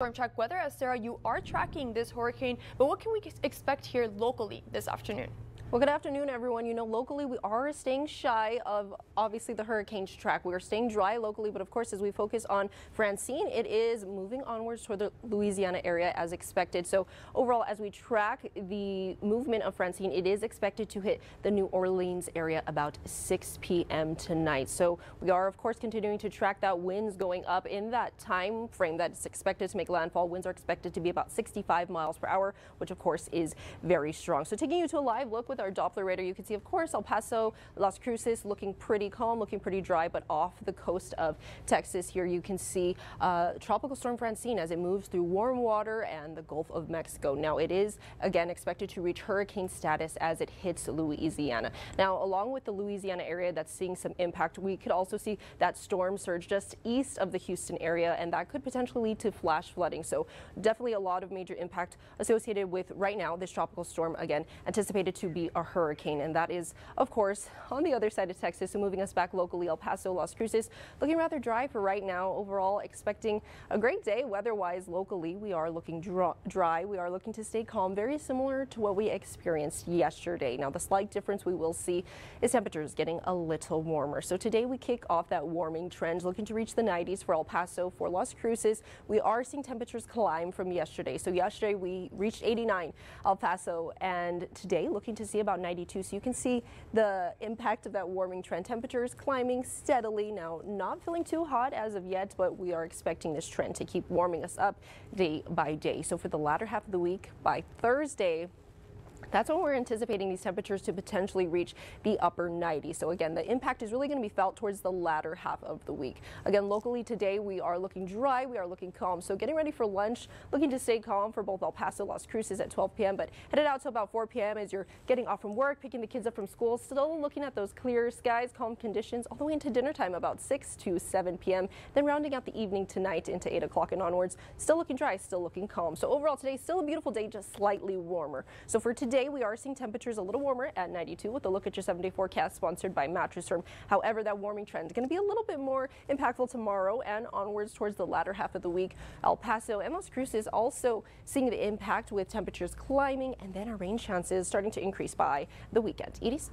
Storm track weather as Sarah, you are tracking this hurricane, but what can we expect here locally this afternoon? Well, good afternoon, everyone. You know, locally we are staying shy of obviously the hurricane's track. We are staying dry locally, but of course, as we focus on Francine, it is moving onwards toward the Louisiana area as expected. So overall, as we track the movement of Francine, it is expected to hit the New Orleans area about 6 p.m. tonight. So we are, of course, continuing to track that winds going up in that time frame that's expected to make landfall. Winds are expected to be about 65 miles per hour, which of course is very strong. So taking you to a live look with with our Doppler radar, you can see, of course, El Paso, Las Cruces looking pretty calm, looking pretty dry, but off the coast of Texas here, you can see uh, Tropical Storm Francine as it moves through warm water and the Gulf of Mexico. Now, it is, again, expected to reach hurricane status as it hits Louisiana. Now, along with the Louisiana area that's seeing some impact, we could also see that storm surge just east of the Houston area, and that could potentially lead to flash flooding. So definitely a lot of major impact associated with right now this tropical storm, again, anticipated to be a hurricane. And that is, of course, on the other side of Texas. So moving us back locally, El Paso, Las Cruces, looking rather dry for right now. Overall, expecting a great day weather-wise locally. We are looking dry. We are looking to stay calm, very similar to what we experienced yesterday. Now, the slight difference we will see is temperatures getting a little warmer. So today we kick off that warming trend, looking to reach the 90s for El Paso, for Las Cruces. We are seeing temperatures climb from yesterday. So yesterday we reached 89 El Paso, and today looking to see see about 92. So you can see the impact of that warming trend. Temperatures climbing steadily now, not feeling too hot as of yet, but we are expecting this trend to keep warming us up day by day. So for the latter half of the week, by Thursday, that's when we're anticipating these temperatures to potentially reach the upper 90s. So again, the impact is really going to be felt towards the latter half of the week. Again, locally today, we are looking dry. We are looking calm. So getting ready for lunch, looking to stay calm for both El Paso, Las Cruces at 12 p.m., but headed out to about 4 p.m. as you're getting off from work, picking the kids up from school, still looking at those clear skies, calm conditions all the way into dinner time about 6 to 7 p.m. Then rounding out the evening tonight into 8 o'clock and onwards, still looking dry, still looking calm. So overall today, still a beautiful day, just slightly warmer. So for today, Today we are seeing temperatures a little warmer at 92 with a look at your 7 day forecast sponsored by Mattress Firm. However, that warming trend is going to be a little bit more impactful tomorrow and onwards towards the latter half of the week. El Paso and Las Cruces also seeing the impact with temperatures climbing and then our rain chances starting to increase by the weekend. Edie's?